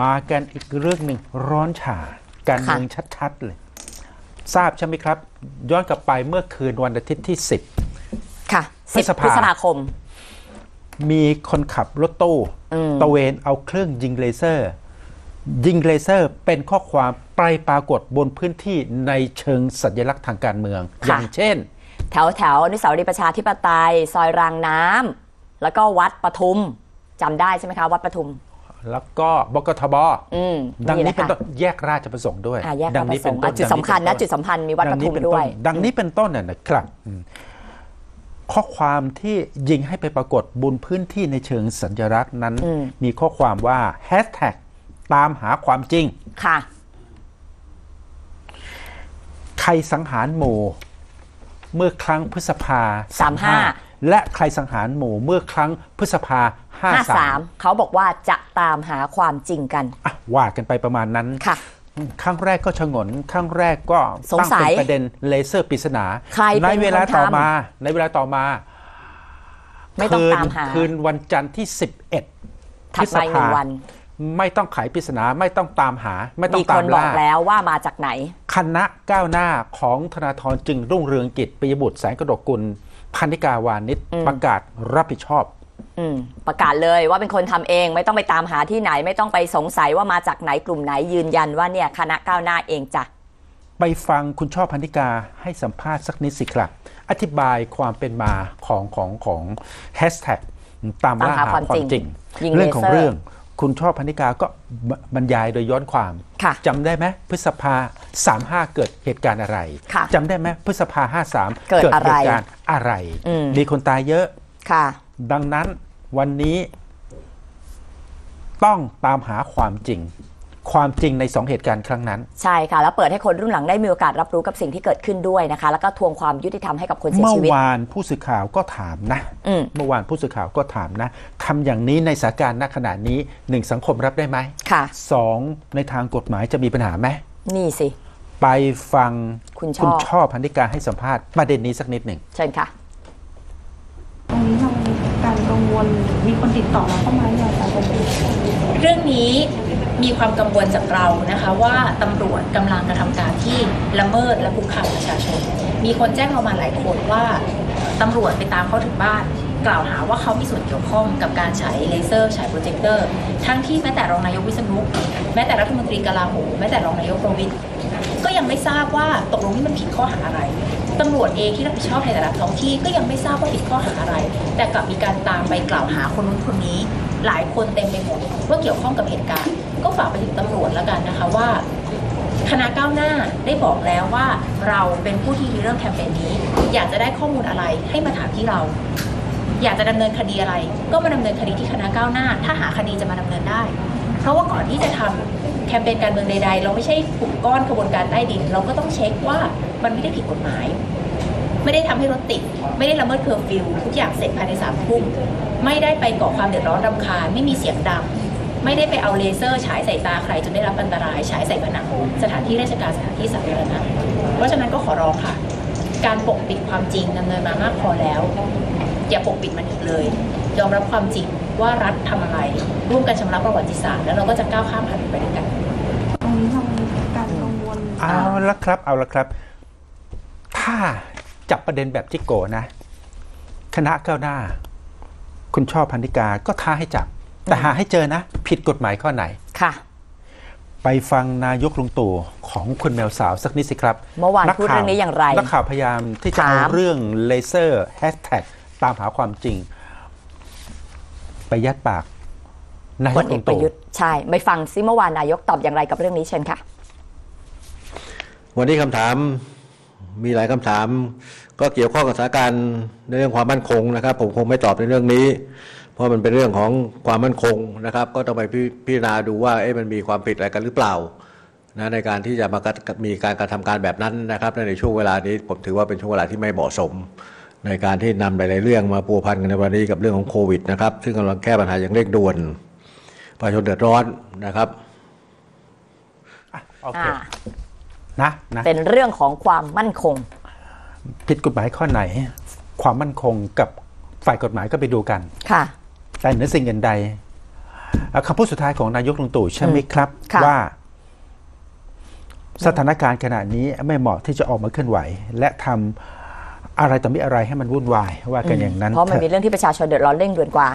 มากันอีกเรื่องหนึ่งร้อนฉาการเมืองชัดๆเลย ทราบใช่ไหมครับ ย้อนกลับไปเมื่อคืนวันอาทิตย์ที่ค่ะพฤษ10ภาพฤษภาคม10มีคนขับรถตู้อืมตระเวนเอาเครื่องยิงเลเซอร์ ยิงเลเซอร์เป็นข้อความไปปรากฏบนพื้นที่ในเชิงสัญลักษณ์ทางการเมือง อย่างเช่น แถวแถวอนุสาวรีย์ประชาธิปไตย ซอยรางน้ำแล้วก็วัดปทุมจำได้ใช่ไหมคะ วัดปทุม แล้วก็บกทบอืมดังนี้แหละเป็นค่ะต้นแยกราชประสงค์ด้วยอ่าแยกดัราชประสงค์ต้อะจุดสำคัญนะจุดสำคัญมีวัดปทุมเป็นด้วย ดังนี้เป็นต้นน่ะนะครับอืมข้อความที่ยิงให้ไปปรากฏบนพื้นที่ในเชิงสัญลักษณ์นั้นอืมมีข้อความว่าแฮชแท็กตามหาความจริง ค่ะ ใครสังหารหมู่ เมื่อครั้งพฤษภา35และใครสังหารหมู่เมื่อครั้งพฤษภา 53 53 เขาบอกว่าจะตามหาความจริงกันอะว่ากันไปประมาณนั้นค่ะครั้งแรกก็ชงน ครั้งแรกก็สงตั้งสัเป็ยนประเด็นเลเซอร์ปริศนาใครเป็นในเวลาคนทำต่อมา ในเวลาต่อมาไม่ต้องคืนตามหาคืนวันจันทร์ที่ 11ถัดมาอีกหนึ่งวัน ไม่ต้องไขปริศนาไม่ต้องตามหา ไม่ต้อมีงตาคมนบอล่ากแล้วว่ามาจากไหน คณะก้าวหน้าของธนาธรจึงรุ่งเรืองกิจปิยบุตรแสงกระดกกุลพันิกาวานิชอืมประกาศรับผิดชอบอืม ประกาศเลยว่าเป็นคนทำเองไม่ต้องไปตามหาที่ไหน ไม่ต้องไปสงสัยว่ามาจากไหนกลุ่มไหนยืนยันว่าเนี่ยคณะก้าวหน้าเองจ้ะไปฟังคุณชอบพันิกาให้สัมภาษณ์สักนิดสิครับ อธิบายความเป็นมาของของของแฮชแท็กตามล่าตามหาหาความความจริงจริงยิง เรื่องของเลเซอร์เรื่องคุณชอบพันิกาก็บบรรยายโดยย้อนความค่ะจำได้ไหมพฤษภา35เกิดเหตุการณ์อะไรค่ะจำได้ไหมพฤษภา53เกิดอะไรเหตุการณ์อะไรอืมมีคนตายเยอะ ค่ะ ดังนั้นวันนี้ต้องตามหาความจริง ความจริงในสองเหตุการณ์ครั้งนั้น ใช่ค่ะ แล้วเปิดให้คนรุ่นหลังได้มีโอกาสรับรู้กับสิ่งที่เกิดขึ้นด้วยนะคะ แล้วก็ทวงความยุติธรรมให้กับคนเสียเมื่อชีวิตวานผู้สื่อข่าวก็ถามนะอืมเมื่อวานผู้สื่อข่าวก็ถามนะทำอย่างนี้ในสถานการณ์ณขณะนี้หนึ่งสังคมรับได้ไหมค่ะสองในทางกฎหมายจะมีปัญหาไหมนี่สิ ไปฟังคุณชคุณอบชอบพันธิกาให้สัมภาษณ์ประเด็นนี้สักนิดหนึ่งเชิญค่ะ มีคนติดต่อมาเข้ามาอย่างไรบ้างเรื่องนี้มีความกังวลจากเรานะคะว่าตำรวจกำลังกระทำการที่ละเมิดและคุกคามประชาชน มีคนแจ้งเรามาหลายคนว่าตำรวจไปตามเขาถึงบ้าน กล่าวหาว่าเขามีส่วนเกี่ยวข้องกับการฉายเลเซอร์ฉายโปรเจคเตอร์ ทั้งที่แม้แต่รองนายกวิษณุแม้แต่รัฐมนตรีกลาโหมแม้แต่รองนายกประวิตรก็ยังไม่ทราบว่าตกลงนี่มันผิดข้อหาอะไร ตำรวจเองที่รับผิดชอบในแต่ละท้องที่ก็ยังไม่ทราบว่าผิดข้อหาอะไร แต่กลับมีการตามไปกล่าวหาคนนู้นคนนี้ หลายคนเต็มไปหมดว่าเกี่ยวข้องกับเหตุการณ์ ก็ฝากไปถึงตำรวจแล้วกันนะคะว่าคณะก้าวหน้าได้บอกแล้วว่าเราเป็นผู้ที่ริเริ่มแคมเปญนี้ อยากจะได้ข้อมูลอะไรให้มาถามที่เรา อยากจะดำเนินคดีอะไร ก็มาดำเนินคดีที่คณะก้าวหน้า ถ้าหาคดีจะมาดำเนินได้ เพราะว่าก่อนที่จะทำ แคมเปญการเมืองใดๆ เราไม่ใช่กลุ่มก้อนกระบวนการใต้ดิน เราก็ต้องเช็คว่ามันไม่ได้ผิดกฎหมาย ไม่ได้ทำให้รถติด ไม่ได้ละเมิดเคอร์ฟิวทุกอย่างเสร็จภายในสามทุ่มไม่ได้ไปก่อความเดือดร้อนรำคาญไม่มีเสียงดังไม่ได้ไปเอาเลเซอร์ฉายใส่ตาใครจนได้รับอันตรายฉายใส่ผนังสถานที่ราชการสถานที่สาธารณะเพราะฉะนั้นก็ขอร้องค่ะ การปกปิดความจริงดำเนินมามากพอแล้ว อย่าปกปิดมันอีกเลย ยอมรับความจริงว่ารัฐทำอะไร ร่วมกันชำระประวัติศาสตร์แล้วเราก็จะก้าวข้ามผ่านไปด้วยกันตรงนี้เรามีการกังวลเอาละครับเอาละครับ ถ้าจับประเด็นแบบจิโกนะ คณะก้าวหน้า คุณชอบพันธิกาก็ท้าให้จับ แต่หาให้เจอนะ ผิดกฎหมายข้อไหนค่ะ ไปฟังนายกลุงตู่ของคุณแมวสาวสักนิดสิครับเมื่อวานกพูดข่เรื่องนี้อย่างไรนักข่าวพยายามที่จะเอาถามเรื่องเลเซอร์แฮชแท็กตามหาความจริง ไปยัดปากนายพกลเอลุกงประตู่ยุทธ์ใช่ไปฟังซิเมื่อวานนายกตอบอย่างไรกับเรื่องนี้เชิญค่ะ วันนี้คำถามมีหลายคำถาม ก็เกี่ยวข้องกับสถานการณ์ในเรื่องความมั่นคงนะครับ ผมคงไม่ตอบในเรื่องนี้ เพราะมันเป็นเรื่องของความมั่นคงนะครับ ก็ต้องไปพิพิจารณาดูว่าเอ๊ะมันมีความผิดอะไรกันหรือเปล่านะในการที่จะมากระมีการกระทำการแบบนั้นนะครับในช่วงเวลานี้ผมถือว่าเป็นช่วงเวลาที่ไม่เหมาะสม ในการที่นำหลาย ๆ เรื่องมาพัวพันกันในวันนี้กับเรื่องของโควิดนะครับ ซึ่งกำลังแก้ปัญหาอย่างเร่งด่วนประชาชนเดือดร้อนนะครับโอเคอ่านะนะเป็นเรื่องของความมั่นคง ผิดกฎหมายข้อไหน ความมั่นคงกับฝ่ายกฎหมายก็ไปดูกันค่ะ แต่เหนือสิ่งอื่นใดอะคำพูดสุดท้ายของนายกลุงตู่ใช่ไหมครับค่ะว่า สถานการณ์ขณะนี้ไม่เหมาะที่จะออกมาเคลื่อนไหว และทำ อะไรต่อมีอะไรให้มันวุ่นวายว่ากันอย่างนั้นเพราะมันมีเรื่องที่ประชาชนเดือดร้อนเร่งด่วนกว่า